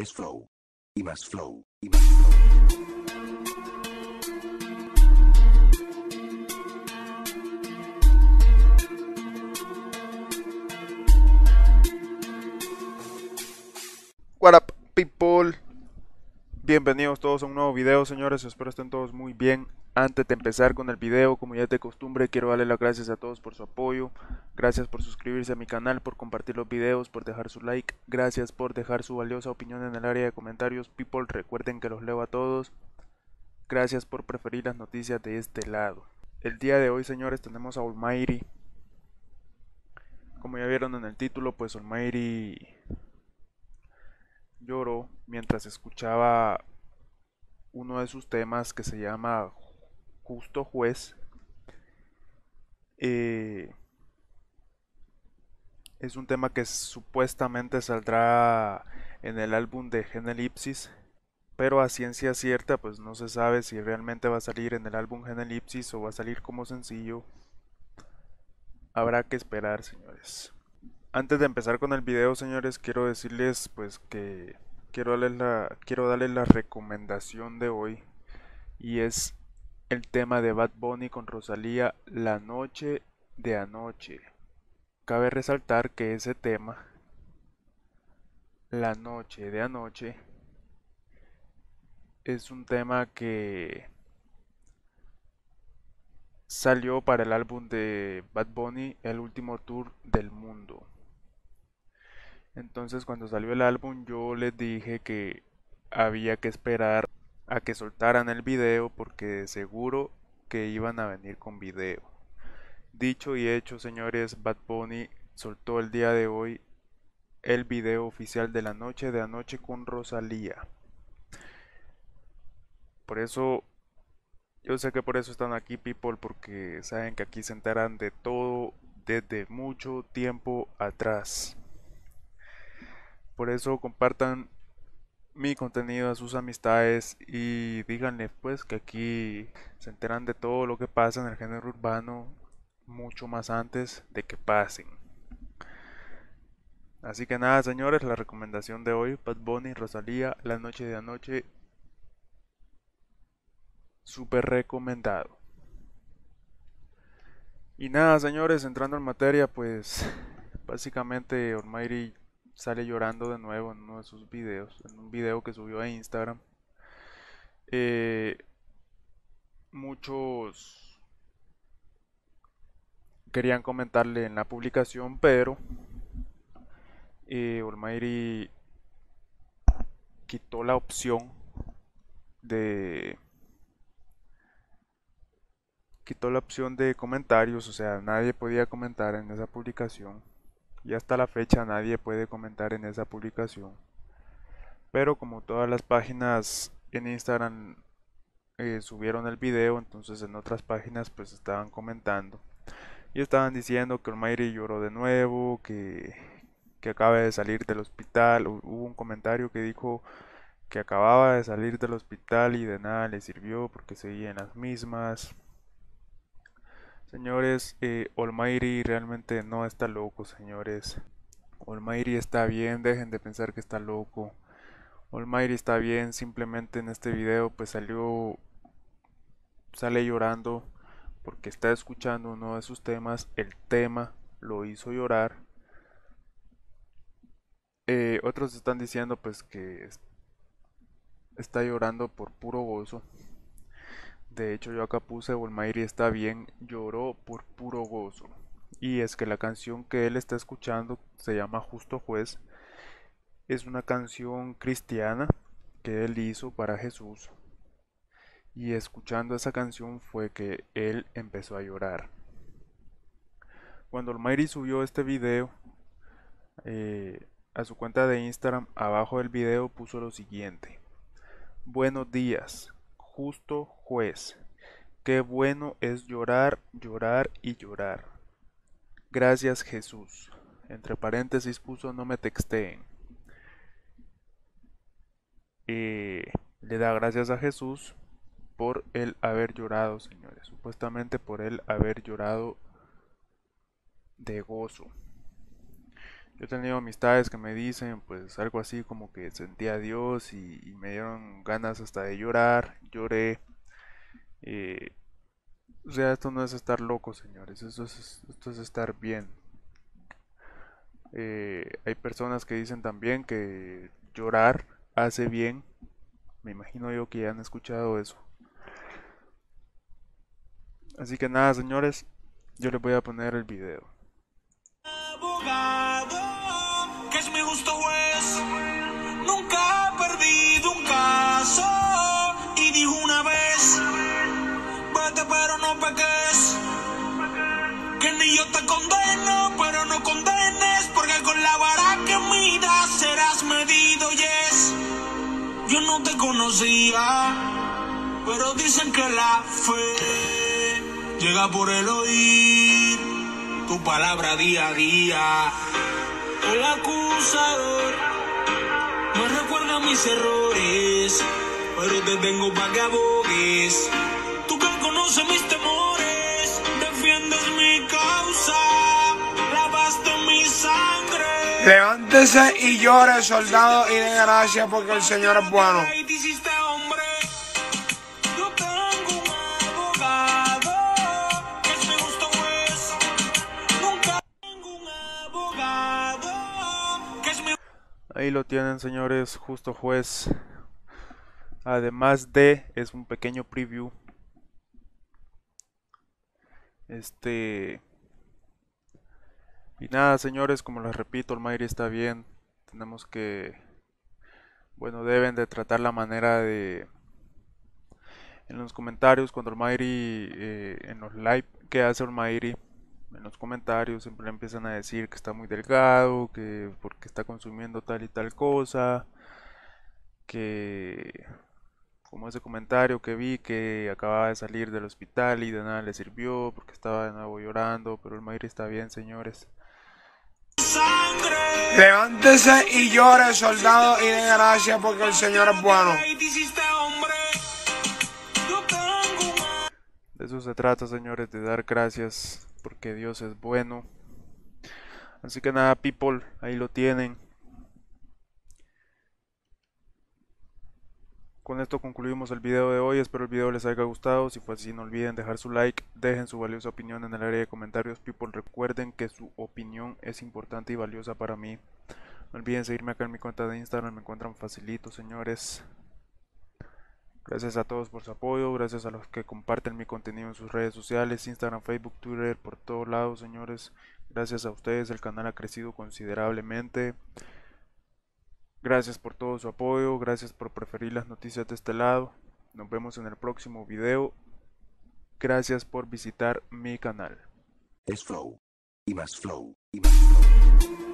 es flow. Y más flow. Y más flow. What up, people? Bienvenidos todos a un nuevo video, señores. Espero estén todos muy bien. Antes de empezar con el video, como ya es de costumbre, quiero darle las gracias a todos por su apoyo. Gracias por suscribirse a mi canal, por compartir los videos, por dejar su like. Gracias por dejar su valiosa opinión en el área de comentarios. People, recuerden que los leo a todos. Gracias por preferir las noticias de este lado. El día de hoy, señores, tenemos a Almighty. Como ya vieron en el título, pues Almighty lloró mientras escuchaba uno de sus temas que se llama Justo Juez. Eh, es un tema que supuestamente saldrá en el álbum de Genelipsis, pero a ciencia cierta pues no se sabe si realmente va a salir en el álbum Genelipsis o va a salir como sencillo. Habrá que esperar, señores. Antes de empezar con el video, señores, quiero decirles pues que quiero darles la quiero darles la recomendación de hoy y es el tema de Bad Bunny con Rosalía La noche de anoche. Cabe resaltar que ese tema La noche de anoche es un tema que salió para el álbum de Bad Bunny, el último tour del mundo. Entonces cuando salió el álbum yo les dije que había que esperar a que soltaran el video porque seguro que iban a venir con video. Dicho y hecho, señores, Bad Bunny soltó el día de hoy el video oficial de la noche de anoche con Rosalía. Por eso yo sé que por eso están aquí, people, porque saben que aquí se enteran de todo desde mucho tiempo atrás. Por eso compartan mi contenido a sus amistades y díganle pues que aquí se enteran de todo lo que pasa en el género urbano mucho más antes de que pasen. Así que nada, señores, la recomendación de hoy, Bad Bunny, Rosalía, La Noche de Anoche, súper recomendado. Y nada, señores, entrando en materia, pues básicamente Almighty sale llorando de nuevo en uno de sus videos, en un video que subió a Instagram. Eh, muchos querían comentarle en la publicación, pero eh, Almighty quitó la opción de quitó la opción de comentarios, o sea, nadie podía comentar en esa publicación y hasta la fecha nadie puede comentar en esa publicación. Pero como todas las páginas en Instagram eh, subieron el video, entonces en otras páginas pues estaban comentando. Y estaban diciendo que Almighty lloró de nuevo, que, que acaba de salir del hospital. Hubo un comentario que dijo que acababa de salir del hospital y de nada le sirvió porque seguía en las mismas. Señores, eh, realmente no está loco, señores. Almighty está bien, dejen de pensar que está loco. Almighty está bien, simplemente en este video pues salió, sale llorando porque está escuchando uno de sus temas. El tema lo hizo llorar. Eh, otros están diciendo pues que está llorando por puro gozo. De hecho, yo acá puse Almighty está bien, lloró por puro gozo. Y es que la canción que él está escuchando se llama Justo Juez. Es una canción cristiana que él hizo para Jesús. Y escuchando esa canción fue que él empezó a llorar. Cuando Almighty subió este video eh, a su cuenta de Instagram, abajo del video puso lo siguiente. Buenos días, justo juez. Qué bueno es llorar, llorar y llorar. Gracias Jesús. Entre paréntesis puso no me texteen. Eh, le da gracias a Jesús por el haber llorado, señores. Supuestamente por el haber llorado de gozo. Yo he tenido amistades que me dicen pues algo así como que sentía a Dios y, me dieron ganas hasta de llorar, lloré. Eh, o sea, esto no es estar loco, señores, esto es, esto es estar bien. Eh, hay personas que dicen también que llorar hace bien. Me imagino yo que ya han escuchado eso. Así que nada, señores, yo les voy a poner el video. Justo juez. Nunca ha perdido un caso. Y dijo una vez: Vete, pero no peques. Que ni yo te condeno, pero no condenes. Porque con la vara que midas serás medido, yes. Yo no te conocía, pero dicen que la fe llega por el oír tu palabra día a día. El acusador me recuerda mis errores, pero te tengo para que abogues. Tú que conoces mis temores, defiendes mi causa, lavaste mi sangre. Levántese y llore, soldado, y de gracias porque el Señor es bueno. Lo tienen, señores, justo juez. Además de, es un pequeño preview. Este. Y nada, señores, como les repito, el Mayri está bien. Tenemos que. Bueno, deben de tratar la manera de. En los comentarios, cuando el eh, en los live que hace el Mayri. En los comentarios siempre le empiezan a decir que está muy delgado, que porque está consumiendo tal y tal cosa, que como ese comentario que vi que acababa de salir del hospital y de nada le sirvió porque estaba de nuevo llorando, pero el Mayri está bien, señores. Levántese y llore, soldado, y de gracias porque el Señor es bueno. De eso se trata, señores, de dar gracias porque Dios es bueno. Así que nada, people, ahí lo tienen. Con esto concluimos el video de hoy. Espero el video les haya gustado. Si fue así, no olviden dejar su like. Dejen su valiosa opinión en el área de comentarios. People, recuerden que su opinión es importante y valiosa para mí. No olviden seguirme acá en mi cuenta de Instagram. Me encuentran facilito, señores. Gracias a todos por su apoyo, gracias a los que comparten mi contenido en sus redes sociales, Instagram, Facebook, Twitter, por todos lados, señores. Gracias a ustedes, el canal ha crecido considerablemente. Gracias por todo su apoyo, gracias por preferir las noticias de este lado. Nos vemos en el próximo video. Gracias por visitar mi canal. Es flow. Y más flow. Y más